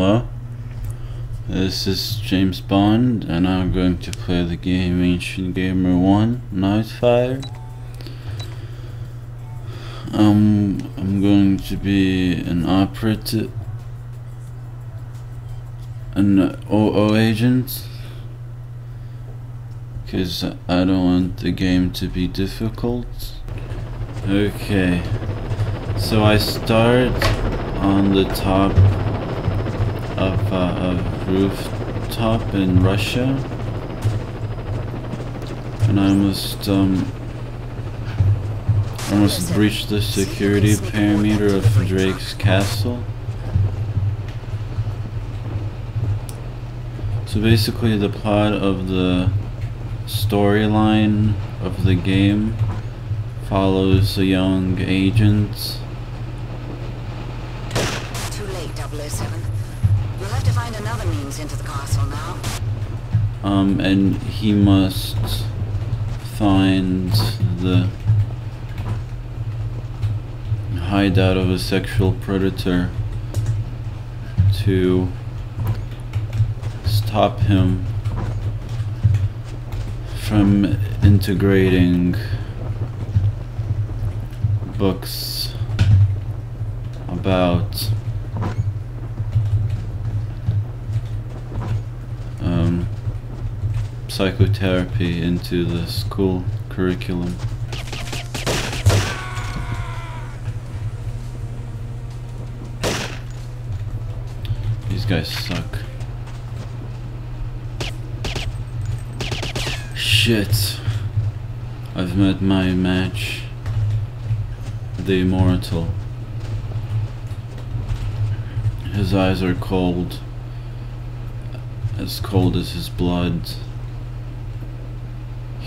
Hello? This is James Bond, and I'm going to play the game Ancient Gamer 1 Nightfire. Um, I'm going to be an operative, an OO agent, because I don't want the game to be difficult. Okay, so I start on the top of uh, a rooftop in Russia, and I must um, I must breach the security perimeter of Drake's castle. So basically, the plot of the storyline of the game follows a young agent Too late, 007. Have to find another means into the castle now. Um, and he must find the hideout of a sexual predator to stop him from integrating books about um, psychotherapy into the school curriculum. These guys suck. Shit. I've met my match. The Immortal. His eyes are cold as cold as his blood.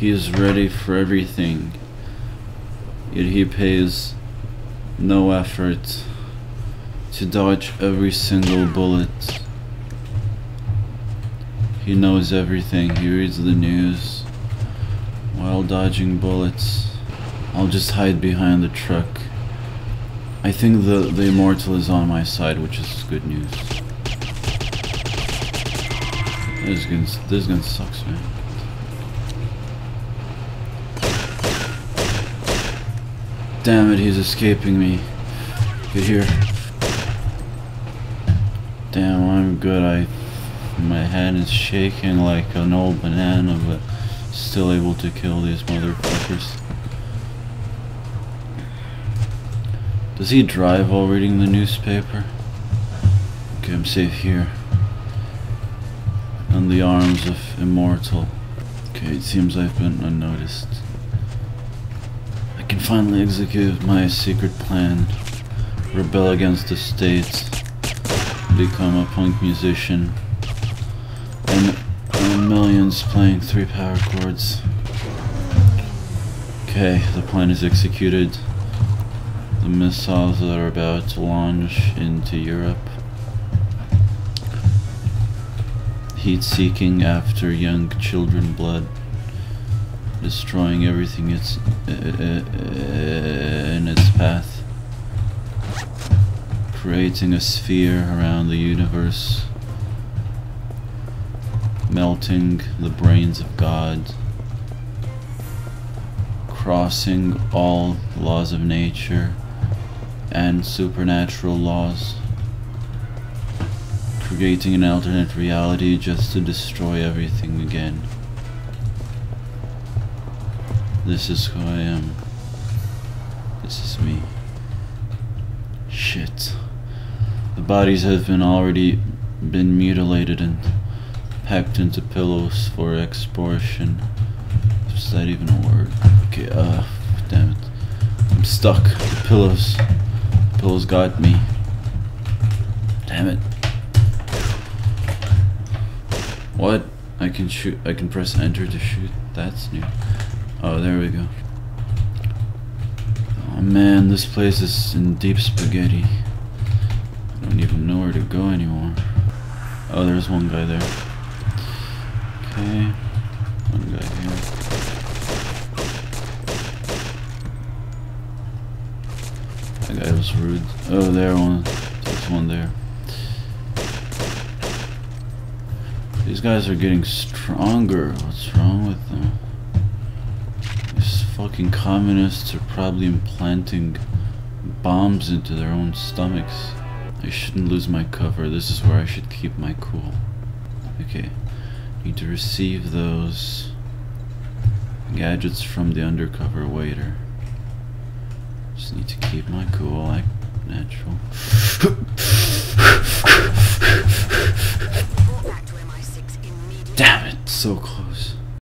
He is ready for everything, yet he pays no effort to dodge every single bullet. He knows everything, he reads the news while dodging bullets. I'll just hide behind the truck. I think the, the Immortal is on my side, which is good news. This gun, this gun sucks, man. Damn it, he's escaping me. Get here. Damn, I'm good. I, my hand is shaking like an old banana, but still able to kill these motherfuckers. Does he drive while reading the newspaper? Okay, I'm safe here on the arms of Immortal. Okay, it seems I've been unnoticed. Finally execute my secret plan. Rebel against the state. Become a punk musician. And earn millions playing three power chords. Okay, the plan is executed. The missiles are about to launch into Europe heat seeking after young children blood, destroying everything it's uh, in its path, creating a sphere around the universe, melting the brains of God, crossing all laws of nature and supernatural laws. Creating an alternate reality just to destroy everything again. This is who I am. This is me. Shit. The bodies have been already been mutilated and packed into pillows for exportation. Is that even a word? Okay, uh, damn it. I'm stuck. The pillows. The pillows got me. Damn it. What? I can shoot. I can press enter to shoot. That's new. Oh, there we go. Oh man, this place is in deep spaghetti. I don't even know where to go anymore. Oh, there's one guy there. Okay. One guy here. That guy was rude. Oh, there one. There's one there. These guys are getting stronger. What's wrong with them? Fucking communists are probably implanting bombs into their own stomachs. I shouldn't lose my cover. This is where I should keep my cool. Okay. Need to receive those gadgets from the undercover waiter. Just need to keep my cool like natural. Report back to MI6 immediately. Damn it, so close.